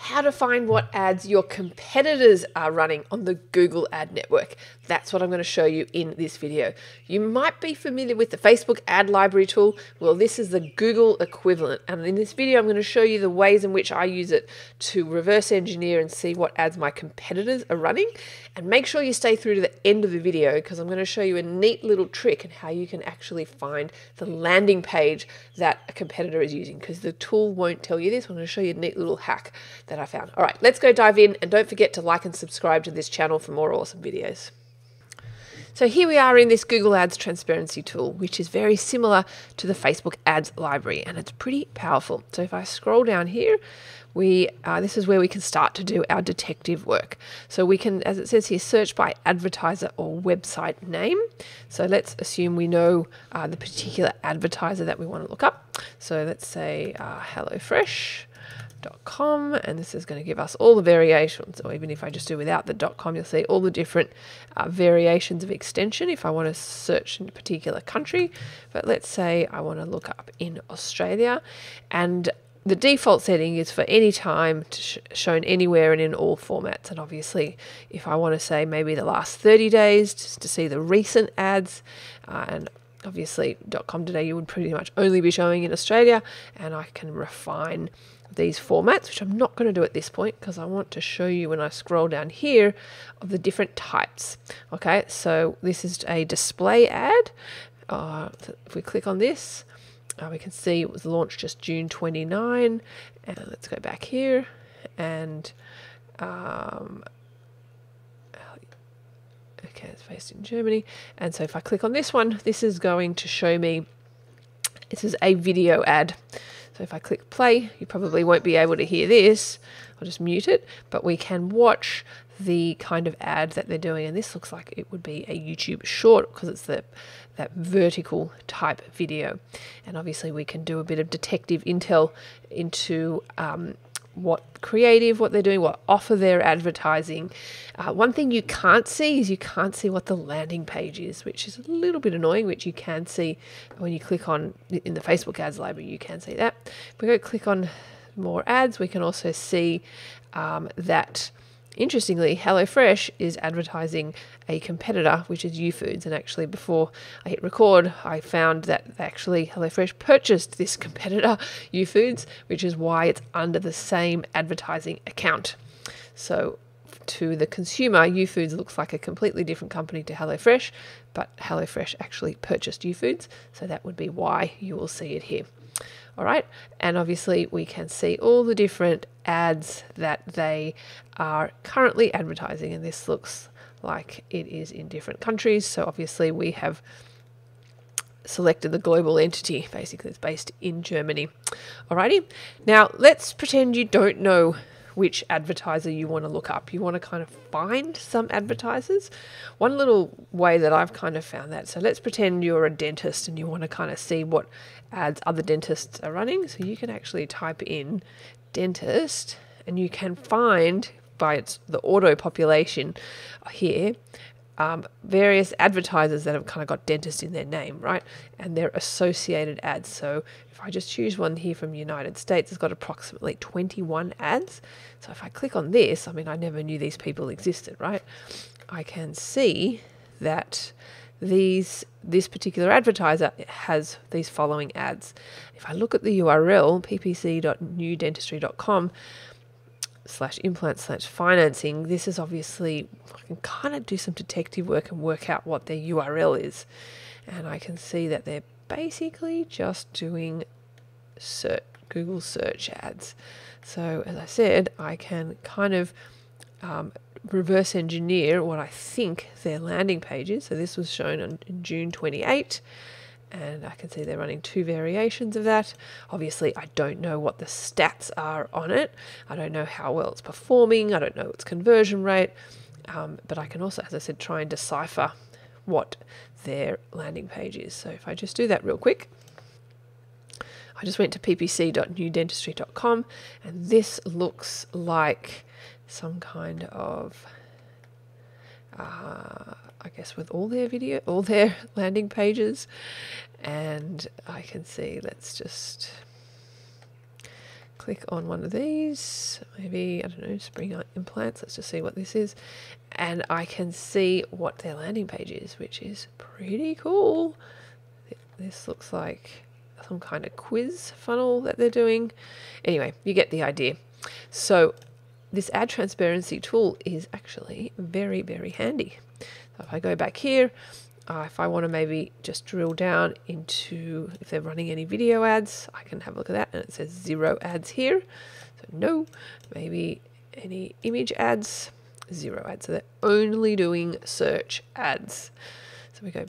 how to find what ads your competitors are running on the Google Ad Network. That's what I'm going to show you in this video. You might be familiar with the Facebook Ad Library tool. Well, this is the Google equivalent. And in this video, I'm going to show you the ways in which I use it to reverse engineer and see what ads my competitors are running. And make sure you stay through to the end of the video because I'm going to show you a neat little trick and how you can actually find the landing page that a competitor is using because the tool won't tell you this. I'm going to show you a neat little hack that I found. All right, let's go dive in and don't forget to like and subscribe to this channel for more awesome videos. So here we are in this Google Ads transparency tool, which is very similar to the Facebook Ads library, and it's pretty powerful. So if I scroll down here, we uh, this is where we can start to do our detective work. So we can, as it says here, search by advertiser or website name. So let's assume we know uh, the particular advertiser that we want to look up. So let's say uh, HelloFresh com and this is going to give us all the variations. Or even if I just do without the dot com you'll see all the different uh, variations of extension if I want to search in a particular country. But let's say I want to look up in Australia and the default setting is for any time sh shown anywhere and in all formats. And obviously if I want to say maybe the last 30 days just to see the recent ads uh, and obviously .com today you would pretty much only be showing in Australia and I can refine these formats, which I'm not going to do at this point because I want to show you when I scroll down here of the different types. Okay, so this is a display ad. Uh, if we click on this, uh, we can see it was launched just June 29. And let's go back here and um, okay, it's based in Germany. And so if I click on this one, this is going to show me this is a video ad. So if I click play, you probably won't be able to hear this. I'll just mute it, but we can watch the kind of ad that they're doing. And this looks like it would be a YouTube short because it's the that vertical type video. And obviously we can do a bit of detective intel into um, what creative, what they're doing, what offer they're advertising. Uh, one thing you can't see is you can't see what the landing page is, which is a little bit annoying, which you can see when you click on in the Facebook ads library, you can see that. If we go click on more ads, we can also see um, that Interestingly, HelloFresh is advertising a competitor, which is Youfoodz. And actually, before I hit record, I found that actually HelloFresh purchased this competitor, Youfoodz, which is why it's under the same advertising account. So, to the consumer, Youfoodz looks like a completely different company to HelloFresh, but HelloFresh actually purchased Youfoodz, so that would be why you will see it here. All right, and obviously we can see all the different ads that they are currently advertising, and this looks like it is in different countries. So obviously we have selected the global entity, basically it's based in Germany. Alrighty, now let's pretend you don't know which advertiser you want to look up. You want to kind of find some advertisers. One little way that I've kind of found that, so let's pretend you're a dentist and you want to kind of see what ads other dentists are running. So you can actually type in dentist and you can find by its the auto population here um, various advertisers that have kind of got dentist in their name, right? And their associated ads. So if I just choose one here from United States, it's got approximately 21 ads. So if I click on this, I mean, I never knew these people existed, right? I can see that these this particular advertiser has these following ads. If I look at the URL ppc.newdentistry.com slash implant slash financing, this is obviously I can kind of do some detective work and work out what their URL is, and I can see that they're basically just doing search, Google search ads. So as I said, I can kind of um, reverse engineer what I think their landing page is. So this was shown on, June 28 and I can see they're running two variations of that. Obviously, I don't know what the stats are on it. I don't know how well it's performing. I don't know its conversion rate. Um, but I can also, as I said, try and decipher what their landing page is. So if I just do that real quick, I just went to ppc.newdentistry.com and this looks like some kind of, uh, I guess, with all their video, all their landing pages. And I can see, let's just click on one of these, maybe, I don't know, spring implants. Let's just see what this is. And I can see what their landing page is, which is pretty cool. This looks like some kind of quiz funnel that they're doing. Anyway, you get the idea. So this ad transparency tool is actually very, very handy. If I go back here, uh, if I want to maybe just drill down into if they're running any video ads, I can have a look at that and it says zero ads here. So no, maybe any image ads, zero ads. So they're only doing search ads. So we go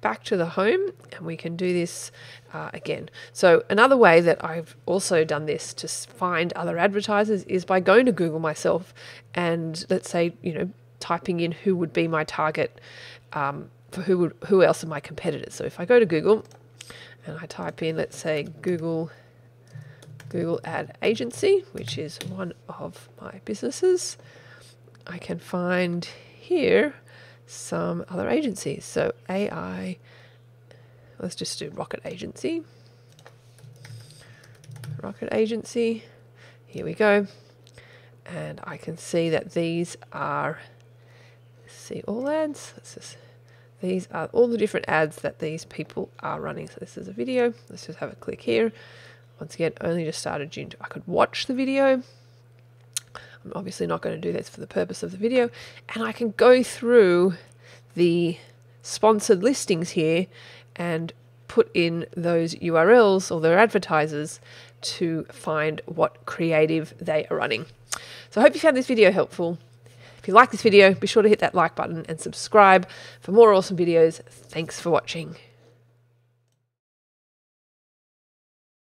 back to the home and we can do this uh, again. So another way that I've also done this to find other advertisers is by going to Google myself and let's say, you know, typing in who would be my target um, for who would, who else are my competitors. So if I go to Google and I type in, let's say Google Google Ad Agency, which is one of my businesses, I can find here some other agencies. So AI, let's just do Rocket Agency. Rocket Agency, here we go. And I can see that these are, see all ads. Let's just, these are all the different ads that these people are running. So this is a video. Let's just have a click here. Once again, only just started June. I could watch the video. I'm obviously not going to do this for the purpose of the video. And I can go through the sponsored listings here and put in those URLs or their advertisers to find what creative they are running. So I hope you found this video helpful. If you like this video, be sure to hit that like button and subscribe for more awesome videos. Thanks for watching.